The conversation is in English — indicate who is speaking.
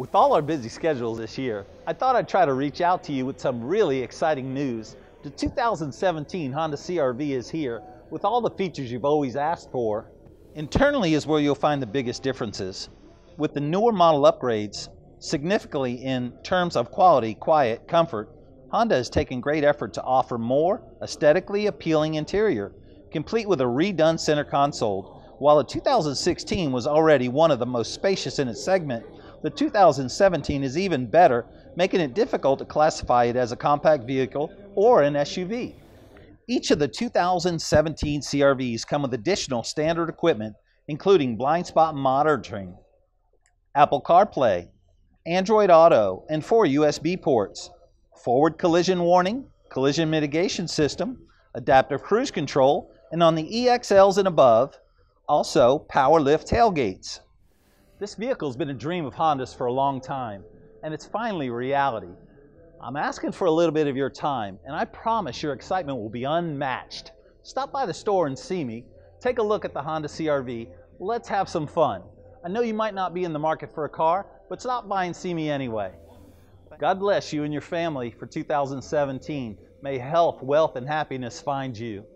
Speaker 1: With all our busy schedules this year, I thought I'd try to reach out to you with some really exciting news. The 2017 Honda CR-V is here with all the features you've always asked for. Internally is where you'll find the biggest differences. With the newer model upgrades, significantly in terms of quality, quiet, comfort, Honda has taken great effort to offer more aesthetically appealing interior, complete with a redone center console. While the 2016 was already one of the most spacious in its segment, the 2017 is even better, making it difficult to classify it as a compact vehicle or an SUV. Each of the 2017 CR-Vs come with additional standard equipment, including blind spot monitoring, Apple CarPlay, Android Auto, and four USB ports, forward collision warning, collision mitigation system, adaptive cruise control, and on the EXLs and above, also power lift tailgates. This vehicle has been a dream of Honda's for a long time, and it's finally reality. I'm asking for a little bit of your time, and I promise your excitement will be unmatched. Stop by the store and see me. Take a look at the Honda CR-V. Let's have some fun. I know you might not be in the market for a car, but stop by and see me anyway. God bless you and your family for 2017. May health, wealth, and happiness find you.